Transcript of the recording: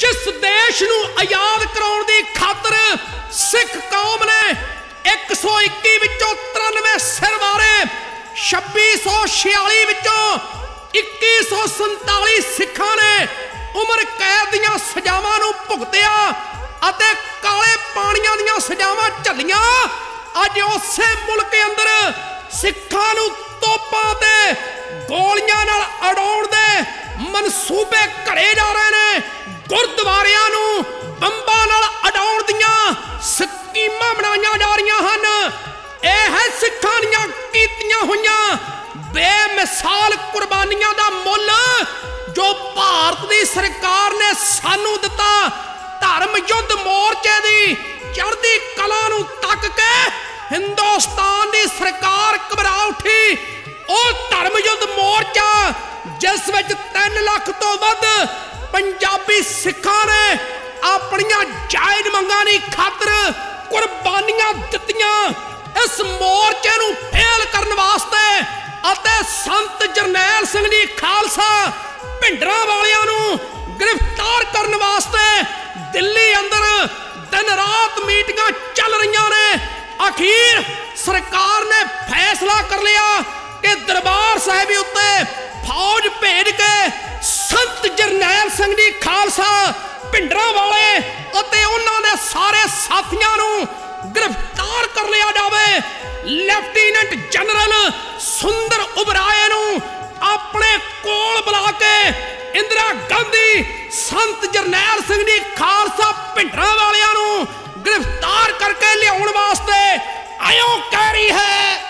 ਜਿਸ ਦੇਸ਼ ਨੂੰ ਆਜ਼ਾਦ ਕਰਾਉਣ ਦੀ ਖਾਤਰ ਸਿੱਖ ਕੌਮ ਨੇ 121 ਵਿੱਚੋਂ 93 ਸਿਰ ਵਾਰੇ 2646 ਵਿੱਚੋਂ 2147 ਸਿੱਖਾਂ ਨੇ ਉਮਰ ਕੈਦ ਦੀਆਂ ਸਜ਼ਾਵਾਂ ਨੂੰ ਭੁਗਤਿਆ ਅਤੇ ਕਾਲੇ ਪਾਣੀਆਂ ਦੀਆਂ ਸਜ਼ਾਵਾਂ ਝੱਲੀਆਂ। ਅੱਜ ਉਸੇ ਮੁਲਕ ਅੰਦਰ ਸਿੱਖਾਂ ਨੂੰ ਤੋਪਾਂ ਤੇ ਗੋਲੀਆਂ ਨਾਲ ਅਡਾਉਣ ਦੇ ਮਨਸੂਬੇ ਘੜੇ ਜਾ ਰਹੇ ਨੇ ਨੇ ਸਾਨੂੰ ਦਿੱਤਾ ਧਰਮ ਯੁੱਧ ਮੋਰਚੇ ਦੀ ਚੜ੍ਹਦੀ ਕਲਾ ਨੂੰ ਤੱਕ ਕੇ ਹਿੰਦੁਸਤਾਨ ਦੀ ਸਰਕਾਰ ਘਬਰਾ ਉੱਠੀ। ਉਹ ਧਰਮ ਯੁੱਧ ਮੋਰਚਾ ਜਿਸ ਵਿੱਚ 3 ਲੱਖ ਤੋਂ ਵੱਧ ਪੰਜਾਬੀ ਸਿੱਖਾਂ ਨੇ ਆਪਣੀਆਂ ਜਾਇਜ਼ ਮੰਗਾਂ ਦੀ ਖਾਤਰ ਕੁਰਬਾਨੀਆਂ ਦਿੱਤੀਆਂ। ਇਸ ਮੋਰਚੇ ਨੂੰ ਫੇਲ ਕਰਨ ਵਾਸਤੇ ਅਤੇ ਸੰਤ ਜਰਨੈਲ ਸਿੰਘ ਜੀ ਖਾਲਸਾ ਭਿੰਡਰਾਂ ਚੱਲ ਰਹੀਆਂ ਨੇ। ਅਖੀਰ ਸਰਕਾਰ ਨੇ ਫੈਸਲਾ ਕਰ ਲਿਆ ਕਿ ਦਰਬਾਰ ਸਾਹਿਬ ਉੱਤੇ ਫੌਜ ਭੇਜ ਕੇ ਸੰਤ ਜਰਨੈਲ ਸਿੰਘ ਜੀ ਖਾਲਸਾ ਭਿੰਡਰਾਂ ਵਾਲੇ ਅਤੇ ਉਹਨਾਂ ਦੇ ਸਾਰੇ ਸਾਥੀਆਂ ਨੂੰ ਗ੍ਰਿਫਤਾਰ ਕਰ ਲਿਆ ਜਾਵੇ। ਲੈਫਟੀਨੈਂਟ ਜਨਰਲ ਸੁੰਦਰ ਉਬਰਾਏ ਨੂੰ ਆਪਣੇ ਕੋਲ ਬੁਲਾ ਕੇ ਇੰਦਰਾ ਗਾਂਧੀ, ਸੰਤ ਜਰਨੈਲ ਸਿੰਘ ਜੀ ਖਾਲਸਾ ਭਿੰਡਰਾਂ ਵਾਸਤੇ ਆਇਓ ਕਹਿ ਰਹੀ ਹੈ।